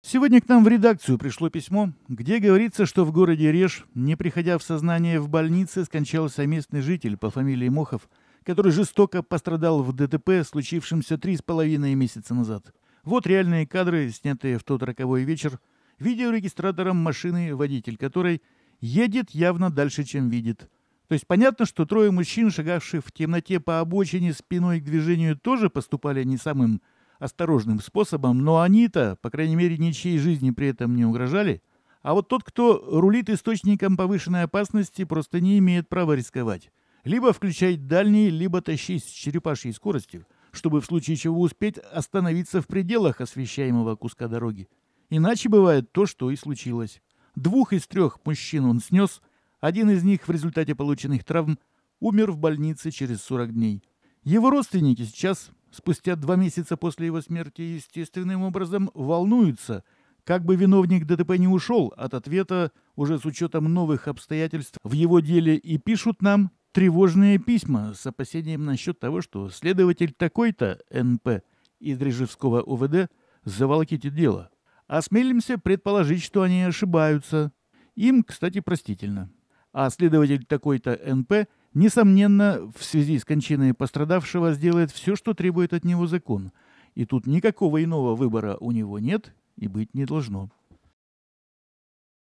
Сегодня к нам в редакцию пришло письмо, где говорится, что в городе Реж, не приходя в сознание в больнице, скончался местный житель по фамилии Мохов, который жестоко пострадал в ДТП, случившемся три с половиной месяца назад. Вот реальные кадры, снятые в тот роковой вечер, видеорегистратором машины, водитель которой едет явно дальше, чем видит. То есть понятно, что трое мужчин, шагавших в темноте по обочине спиной к движению, тоже поступали не самым осторожным способом, но они-то, по крайней мере, ничьей жизни при этом не угрожали. А вот тот, кто рулит источником повышенной опасности, просто не имеет права рисковать. Либо включать дальний, либо тащить с черепашьей скоростью, чтобы в случае чего успеть остановиться в пределах освещаемого куска дороги. Иначе бывает то, что и случилось. Двух из трех мужчин он снес, один из них в результате полученных травм умер в больнице через 40 дней. Его родственники сейчас спустя два месяца после его смерти естественным образом волнуются, как бы виновник ДТП не ушел от ответа уже с учетом новых обстоятельств в его деле и пишут нам тревожные письма с опасением насчет того, что следователь такой-то НП из Режевского УВД заволокитит дело. Осмелимся предположить, что они ошибаются. Им, кстати, простительно. А следователь такой-то НП – несомненно, в связи с кончиной пострадавшего сделает все, что требует от него закон. И тут никакого иного выбора у него нет и быть не должно.